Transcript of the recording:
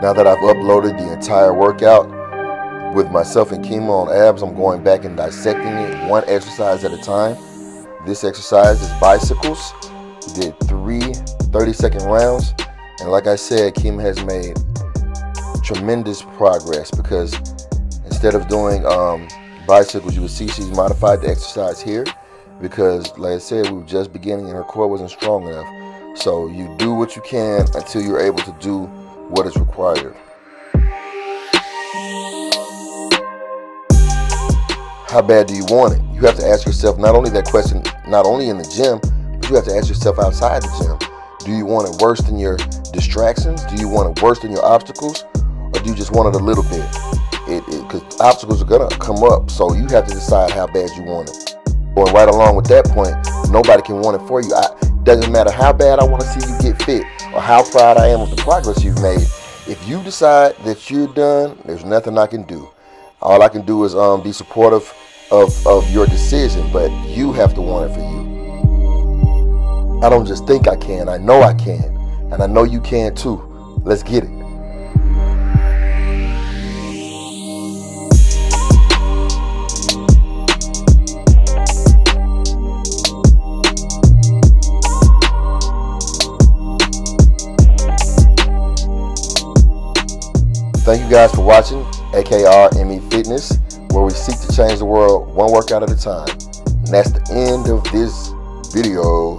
Now that I've uploaded the entire workout with myself and Kema on abs, I'm going back and dissecting it one exercise at a time. This exercise is bicycles. Did three 30 second rounds. And like I said, Kema has made tremendous progress because instead of doing um, bicycles, you will see she's modified the exercise here because like I said, we were just beginning and her core wasn't strong enough. So you do what you can until you're able to do what is required. How bad do you want it? You have to ask yourself not only that question, not only in the gym, but you have to ask yourself outside the gym. Do you want it worse than your distractions? Do you want it worse than your obstacles? Or do you just want it a little bit? Because obstacles are to come up, so you have to decide how bad you want it. Going right along with that point, nobody can want it for you. I, doesn't matter how bad I want to see you get fit or how proud I am of the progress you've made. If you decide that you're done, there's nothing I can do. All I can do is um, be supportive of, of your decision, but you have to want it for you. I don't just think I can, I know I can. And I know you can too. Let's get it. Thank you guys for watching AKRME Fitness, where we seek to change the world one workout at a time. And that's the end of this video.